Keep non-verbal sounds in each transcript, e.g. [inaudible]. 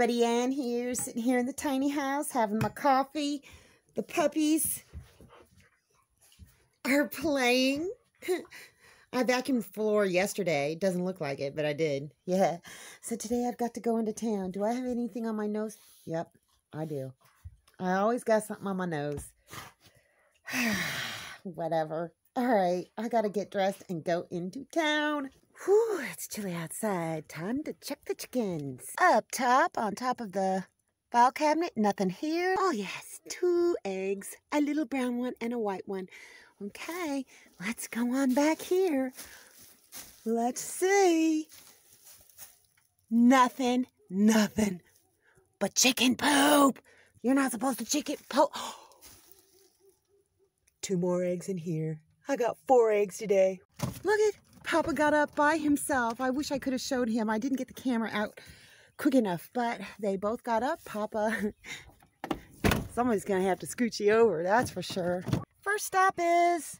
everybody, Ann here, sitting here in the tiny house, having my coffee. The puppies are playing. [laughs] I vacuumed the floor yesterday. Doesn't look like it, but I did. Yeah. So today I've got to go into town. Do I have anything on my nose? Yep, I do. I always got something on my nose. [sighs] Whatever. All right, I got to get dressed and go into town. Whew, it's chilly outside. Time to check the chickens. Up top, on top of the file cabinet, nothing here. Oh, yes, two eggs, a little brown one and a white one. Okay, let's go on back here. Let's see. Nothing, nothing but chicken poop. You're not supposed to chicken poop. [gasps] Two more eggs in here. I got four eggs today. Look at Papa got up by himself. I wish I could have showed him. I didn't get the camera out quick enough, but they both got up. Papa, [laughs] somebody's going to have to scooch you over, that's for sure. First stop is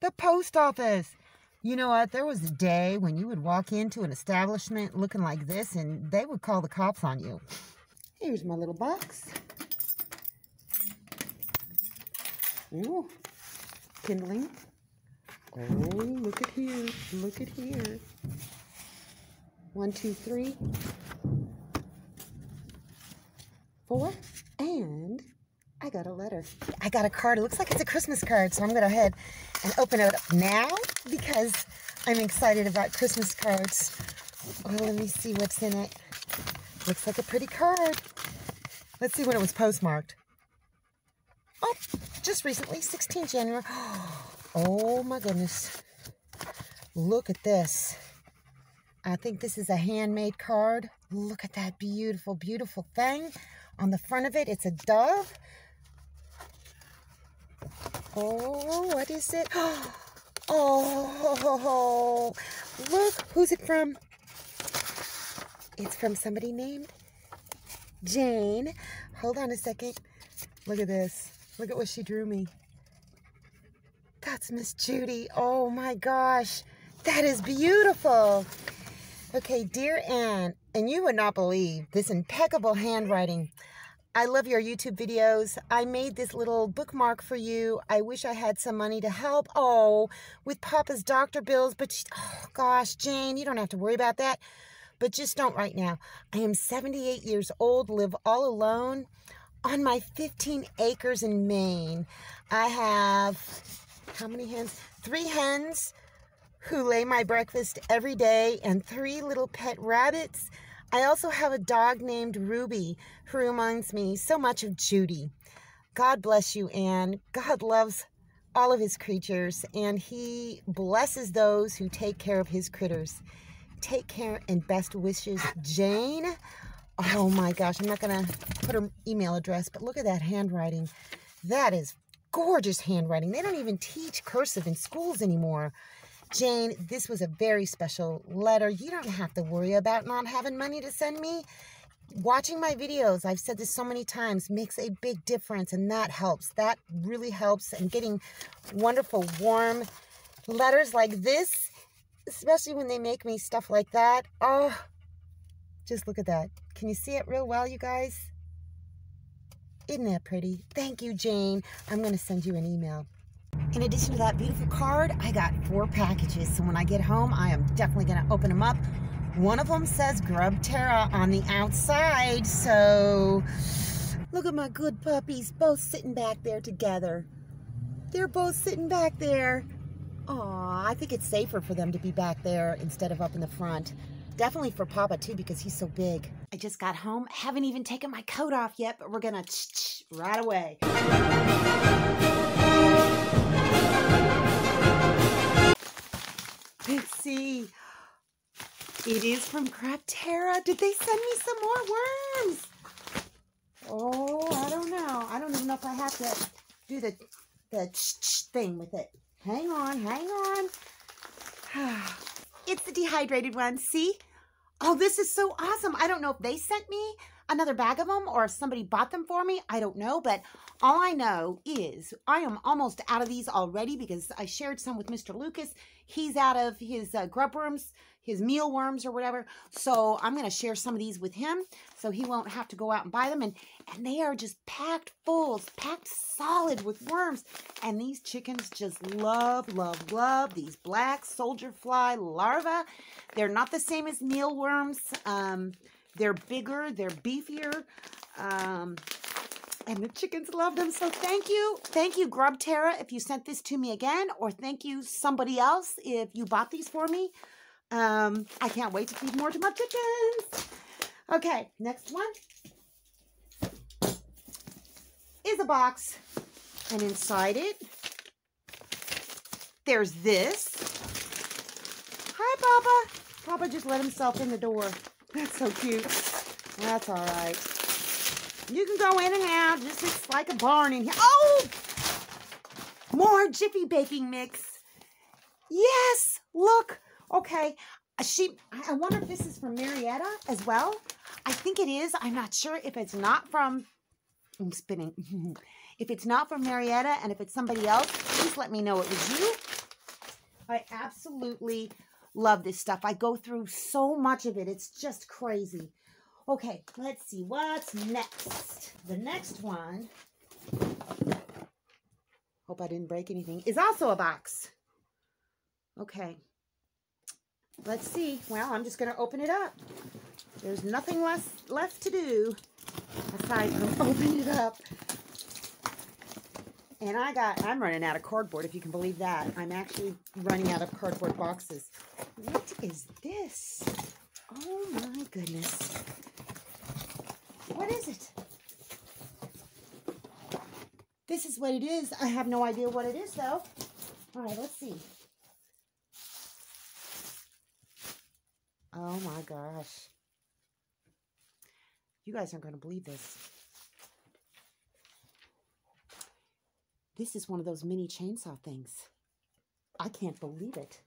the post office. You know what? There was a day when you would walk into an establishment looking like this and they would call the cops on you. Here's my little box. Ooh, kindling. Oh, look at here. Look at here. One, two, three, four, and I got a letter. I got a card. It looks like it's a Christmas card, so I'm going to head and open it up now because I'm excited about Christmas cards. Oh, let me see what's in it. Looks like a pretty card. Let's see when it was postmarked. Oh, just recently, 16 January. [gasps] Oh my goodness. Look at this. I think this is a handmade card. Look at that beautiful, beautiful thing. On the front of it, it's a dove. Oh, what is it? [gasps] Oh, look, who's it from? It's from somebody named Jane. Hold on a second. Look at this. Look at what she drew me. That's Miss Judy. Oh my gosh. That is beautiful. Okay, dear Ann, and you would not believe this impeccable handwriting. I love your YouTube videos. I made this little bookmark for you. I wish I had some money to help. Oh, with Papa's doctor bills, but oh gosh, Jane, you don't have to worry about that. But just don't right now. I am 78 years old, live all alone on my 15 acres in Maine. I have how many hens? Three hens who lay my breakfast every day and three little pet rabbits. I also have a dog named Ruby who reminds me so much of Judy. God bless you, Ann. God loves all of his creatures and he blesses those who take care of his critters. Take care and best wishes, Jane. Oh my gosh, I'm not going to put her email address, but look at that handwriting. That is gorgeous handwriting. They don't even teach cursive in schools anymore. Jane, this was a very special letter. You don't have to worry about not having money to send me. Watching my videos, I've said this so many times, makes a big difference, and that helps. That really helps. And getting wonderful, warm letters like this, especially when they make me stuff like that. Oh, just look at that. Can you see it real well, you guys? Isn't that pretty? Thank you, Jane. I'm going to send you an email. In addition to that beautiful card, I got four packages. So when I get home, I am definitely going to open them up. One of them says Grub Terra on the outside. So look at my good puppies both sitting back there together. They're both sitting back there. Aw, I think it's safer for them to be back there instead of up in the front. Definitely for Papa too because he's so big. I just got home. Haven't even taken my coat off yet, but we're gonna right away. Let's see. It is from Grub Terra. Did they send me some more worms? Oh, I don't know. I don't even know if I have to do the the thing with it. Hang on, hang on. [sighs] it's the dehydrated one. See? Oh, this is so awesome. I don't know if they sent me another bag of them or if somebody bought them for me. I don't know, but all I know is I am almost out of these already because I shared some with Mr. Lucas. He's out of his uh, grub worms, his mealworms or whatever. So I'm going to share some of these with him so he won't have to go out and buy them. And, and they are just packed full, packed solid with worms. And these chickens just love, love, love these black soldier fly larvae. They're not the same as mealworms. Um, they're bigger, they're beefier. Um, and the chickens love them. So thank you. Thank you, Grub Terra, if you sent this to me again, or thank you, somebody else, if you bought these for me. Um, I can't wait to feed more to my chickens. Okay, next one is a box. And inside it, there's this. Hi, Papa. Papa just let himself in the door. That's so cute. That's all right. You can go in and out. Just it's like a barn in here. Oh! More Jiffy baking mix. Yes! Look. Okay. Uh, she, I wonder if this is from Marietta as well. I think it is. I'm not sure if it's not from, I'm spinning. [laughs] if it's not from Marietta and if it's somebody else, please let me know it was you. I absolutely love this stuff. I go through so much of it. It's just crazy. Okay, let's see what's next. The next one, hope I didn't break anything, is also a box. Okay, let's see. Well, I'm just going to open it up. There's nothing less left to do aside from [laughs] open it up. And I got, I'm running out of cardboard, if you can believe that. I'm actually running out of cardboard boxes. What is this? Oh my goodness. What is it? This is what it is. I have no idea what it is, though. All right, let's see. Oh my gosh. You guys aren't going to believe this. This is one of those mini chainsaw things. I can't believe it.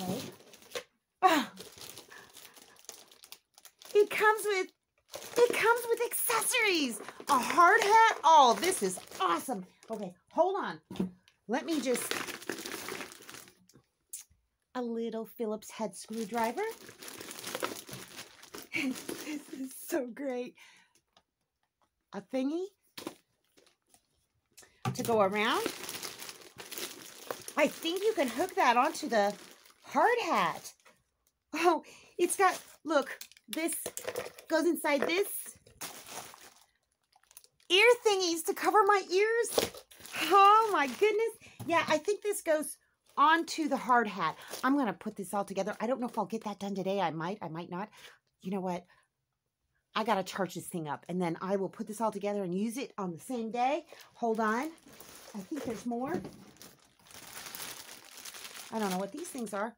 Okay. Ah. [sighs] It comes with it comes with accessories. A hard hat. Oh, this is awesome. Okay, hold on. Let me just a little Phillips head screwdriver. [laughs] this is so great. A thingy to go around. I think you can hook that onto the hard hat. Oh, it's got, look, this goes inside this. Ear thingies to cover my ears. Oh my goodness. Yeah, I think this goes onto the hard hat. I'm going to put this all together. I don't know if I'll get that done today. I might, I might not. You know what? I got to charge this thing up. And then I will put this all together and use it on the same day. Hold on. I think there's more. I don't know what these things are.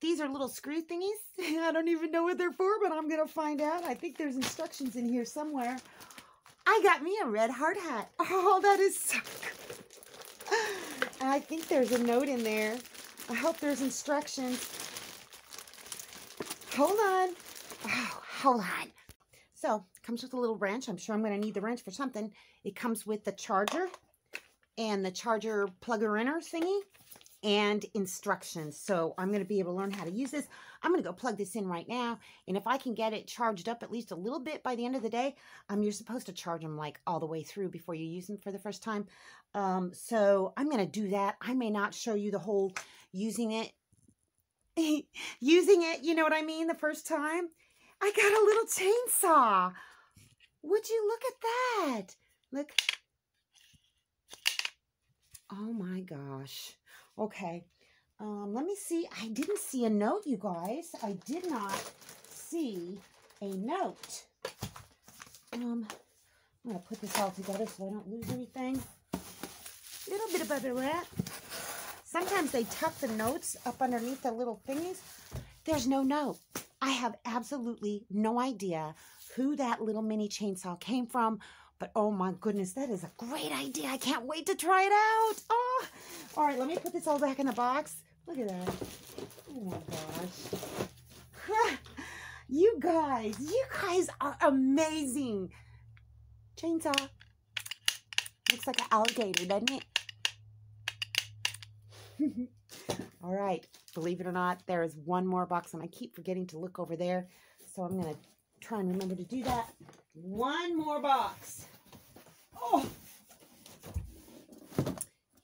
These are little screw thingies. [laughs] I don't even know what they're for, but I'm going to find out. I think there's instructions in here somewhere. I got me a red hard hat. [laughs] Oh, that is so good. I think there's a note in there. I hope there's instructions. Hold on. Oh, hold on. So, comes with a little wrench. I'm sure I'm going to need the wrench for something. It comes with the charger and the charger plugger-inner thingy and instructions. So I'm going to be able to learn how to use this. I'm going to go plug this in right now. And if I can get it charged up at least a little bit by the end of the day, um, you're supposed to charge them like all the way through before you use them for the first time. Um, so I'm going to do that. I may not show you the whole using it. [laughs] using it, you know what I mean, the first time. I got a little chainsaw. Would you look at that? Look. Oh my gosh. Okay. Um, let me see. I didn't see a note, you guys. I did not see a note. Um, I'm going to put this all together so I don't lose anything. A little bit of about wrap. Sometimes they tuck the notes up underneath the little thingies. There's no note. I have absolutely no idea who that little mini chainsaw came from, but oh my goodness, that is a great idea. I can't wait to try it out. Oh, all right, let me put this all back in the box. Look at that. Oh my gosh. [laughs] You guys, you guys are amazing. Chainsaw. Looks like an alligator, doesn't it? [laughs] All right, believe it or not, there is one more box, and I keep forgetting to look over there. So I'm going to try and remember to do that. One more box. Oh,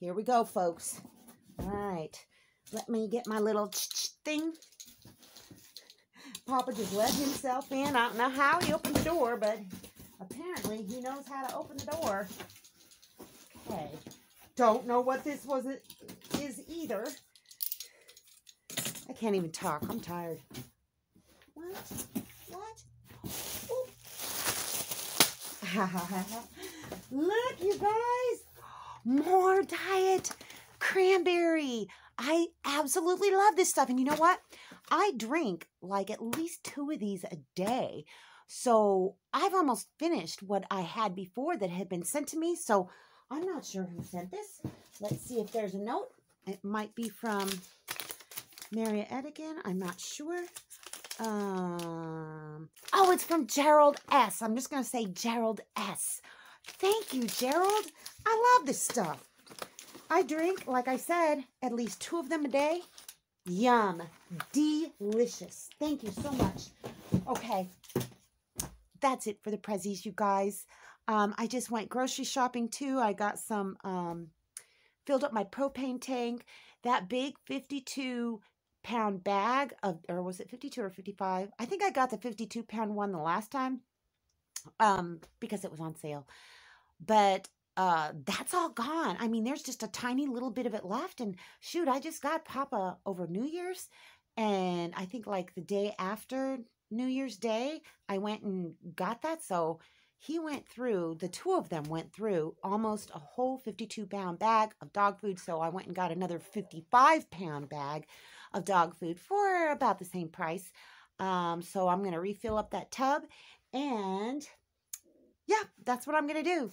here we go, folks. All right, let me get my little thing. Papa just let himself in. I don't know how he opened the door, but apparently he knows how to open the door. Okay. Don't know what this was is either. I can't even talk. I'm tired. What? What? [laughs] Look, you guys. More diet cranberry. I absolutely love this stuff. And you know what? I drink like at least two of these a day. So I've almost finished what I had before that had been sent to me. So I'm not sure who sent this. Let's see if there's a note. It might be from Maria Edigan. I'm not sure. Um, oh, it's from Gerald S. I'm just going to say Gerald S. Thank you, Gerald. I love this stuff. I drink, like I said, at least two of them a day. Yum. Delicious. Thank you so much. Okay. That's it for the prezzies, you guys. Um, I just went grocery shopping too. I got some, um, filled up my propane tank. That big 52 pound bag of, or was it 52 or 55? I think I got the 52 pound one the last time um, because it was on sale. But uh, that's all gone. I mean, there's just a tiny little bit of it left. And shoot, I just got Papa over New Year's. And I think like the day after New Year's Day, I went and got that. So he went through, the two of them went through almost a whole 52 pound bag of dog food. So I went and got another 55 pound bag of dog food for about the same price. Um, so I'm going to refill up that tub. And yeah, that's what I'm going to do.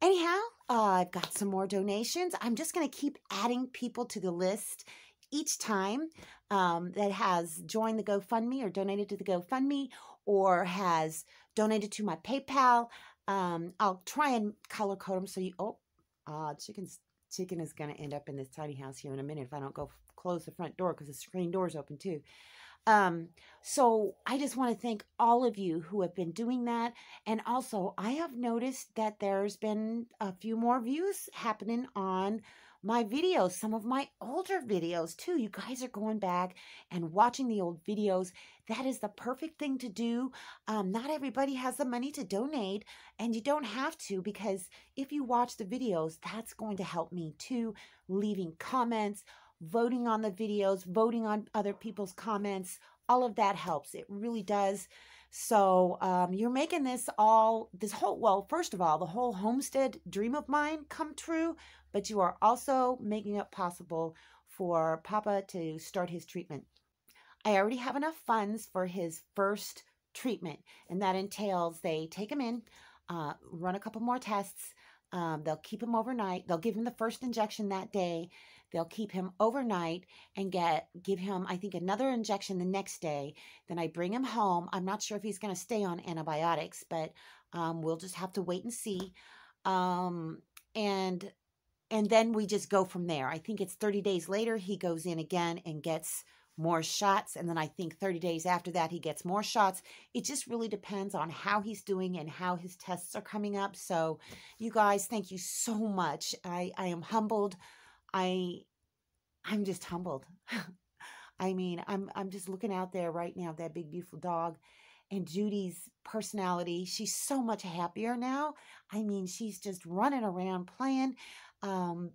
Anyhow, uh, I've got some more donations. I'm just going to keep adding people to the list each time um, that has joined the GoFundMe or donated to the GoFundMe or has donated to my PayPal. Um, I'll try and color code them so you. Oh, uh, chicken's chicken is going to end up in this tiny house here in a minute if I don't go close the front door because the screen door is open too. Um, so I just want to thank all of you who have been doing that. And also, I have noticed that there's been a few more views happening on my videos, some of my older videos too. You guys are going back and watching the old videos. That is the perfect thing to do. Um, not everybody has the money to donate, and you don't have to because if you watch the videos, that's going to help me too. Leaving comments, voting on the videos, voting on other people's comments, all of that helps. It really does. So um, you're making this all, this whole, well, first of all, the whole homestead dream of mine come true, but you are also making it possible for Papa to start his treatment. I already have enough funds for his first treatment, and that entails they take him in, uh, run a couple more tests, um, they'll keep him overnight. They'll give him the first injection that day. They'll keep him overnight and get give him, I think, another injection the next day. Then I bring him home. I'm not sure if he's going to stay on antibiotics, but um, we'll just have to wait and see. Um, and and then we just go from there. I think it's 30 days later he goes in again and gets more shots. And then I think 30 days after that, he gets more shots. It just really depends on how he's doing and how his tests are coming up. So, you guys, thank you so much. I, I am humbled. I, I'm just humbled. [laughs] I mean, I'm, I'm just looking out there right now, that big, beautiful dog and Judy's personality. She's so much happier now. I mean, she's just running around playing. Um,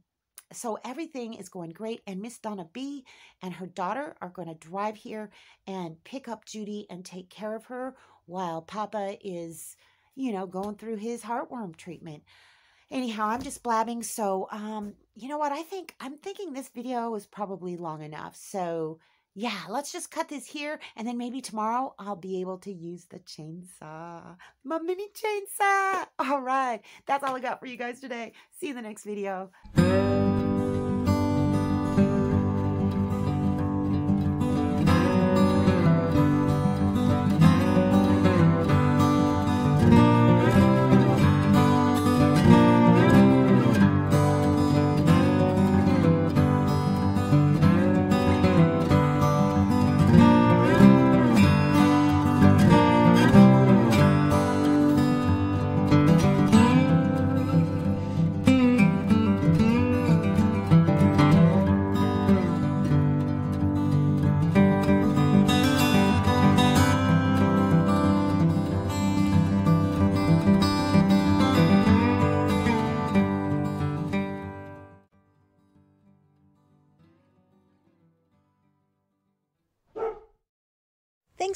so everything is going great. And Miss Donna B and her daughter are going to drive here and pick up Judy and take care of her while Papa is, you know, going through his heartworm treatment. Anyhow, I'm just blabbing. So, um, you know what? I think I'm thinking this video is probably long enough. So, yeah, let's just cut this here. And then maybe tomorrow I'll be able to use the chainsaw, my mini chainsaw. All right. That's all I got for you guys today. See you in the next video.